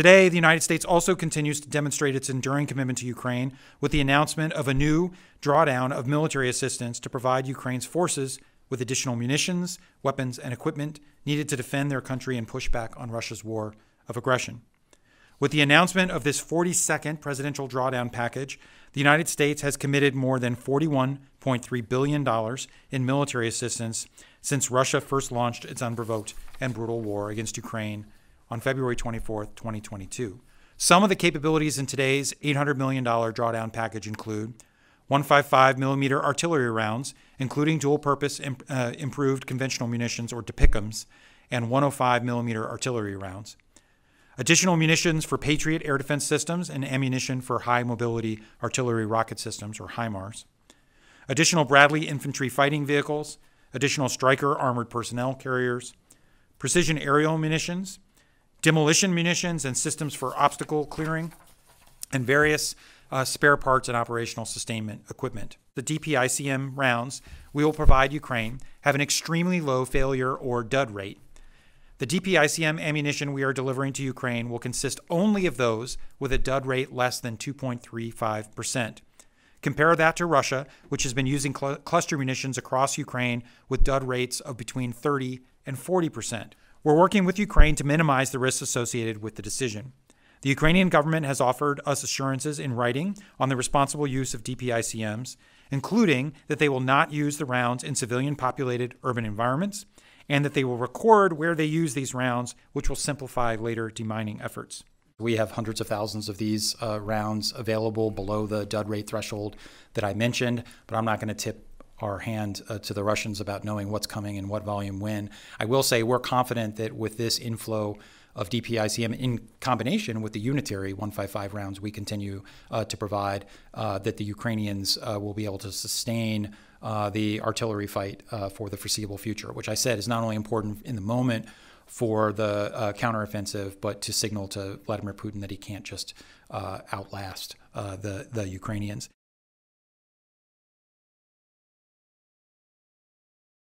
Today, the United States also continues to demonstrate its enduring commitment to Ukraine with the announcement of a new drawdown of military assistance to provide Ukraine's forces with additional munitions, weapons, and equipment needed to defend their country and push back on Russia's war of aggression. With the announcement of this 42nd presidential drawdown package, the United States has committed more than $41.3 billion in military assistance since Russia first launched its unprovoked and brutal war against Ukraine on February 24, 2022. Some of the capabilities in today's $800 million drawdown package include 155 millimeter artillery rounds, including dual purpose uh, improved conventional munitions or DPICMs, and 105 millimeter artillery rounds. Additional munitions for Patriot air defense systems and ammunition for high mobility artillery rocket systems or HIMARS. Additional Bradley infantry fighting vehicles, additional Stryker armored personnel carriers, precision aerial munitions, demolition munitions and systems for obstacle clearing, and various uh, spare parts and operational sustainment equipment. The DPICM rounds we will provide Ukraine have an extremely low failure or dud rate. The DPICM ammunition we are delivering to Ukraine will consist only of those with a dud rate less than 2.35%. Compare that to Russia, which has been using cl- cluster munitions across Ukraine with dud rates of between 30 and 40 percent. We're working with Ukraine to minimize the risks associated with the decision. The Ukrainian government has offered us assurances in writing on the responsible use of DPICMs, including that they will not use the rounds in civilian populated urban environments and that they will record where they use these rounds, which will simplify later demining efforts. We have hundreds of thousands of these uh, rounds available below the dud rate threshold that I mentioned, but I'm not going to tip our hand uh, to the Russians about knowing what's coming and what volume when. I will say we're confident that with this inflow of DPICM in combination with the unitary 155 rounds we continue uh, to provide, uh, that the Ukrainians uh, will be able to sustain uh, the artillery fight uh, for the foreseeable future, which I said is not only important in the moment for the uh, counteroffensive, but to signal to Vladimir Putin that he can't just outlast the, the Ukrainians.